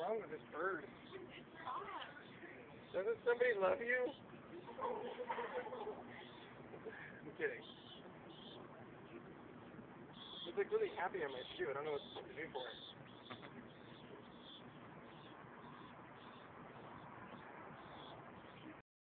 wrong with this bird? Doesn't somebody love you? I'm kidding. It's like really happy on my shoe. I don't know what to do for it.